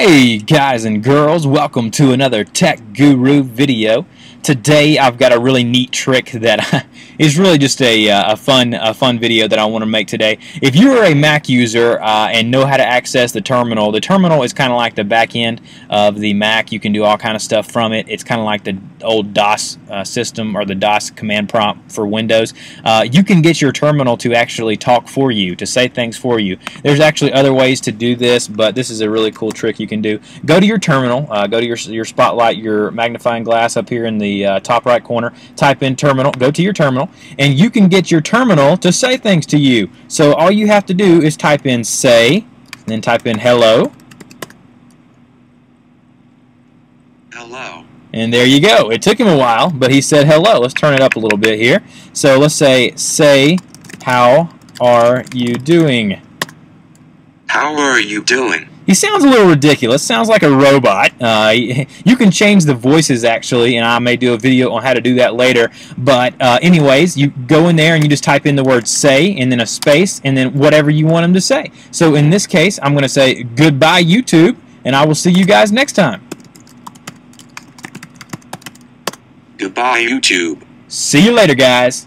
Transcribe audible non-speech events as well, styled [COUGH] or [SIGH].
Hey guys and girls, welcome to another Tech Guru video. Today I've got a really neat trick that [LAUGHS] is really just a, uh, a fun a fun video that I want to make today. If you are a Mac user uh, and know how to access the terminal, the terminal is kind of like the back end of the Mac. You can do all kind of stuff from it. It's kind of like the old DOS uh, system or the DOS command prompt for Windows. Uh, you can get your terminal to actually talk for you, to say things for you. There's actually other ways to do this, but this is a really cool trick you can do. Go to your terminal, uh, go to your, your spotlight, your magnifying glass up here in the uh, top right corner, type in terminal, go to your terminal, and you can get your terminal to say things to you. So all you have to do is type in say, then type in hello. Hello. And there you go. It took him a while, but he said hello. Let's turn it up a little bit here. So let's say, say, how are you doing? How are you doing? He sounds a little ridiculous. Sounds like a robot. Uh, you can change the voices actually, and I may do a video on how to do that later. But uh, anyways, you go in there and you just type in the word "say" and then a space and then whatever you want him to say. So in this case, I'm going to say goodbye YouTube, and I will see you guys next time. Goodbye YouTube. See you later, guys.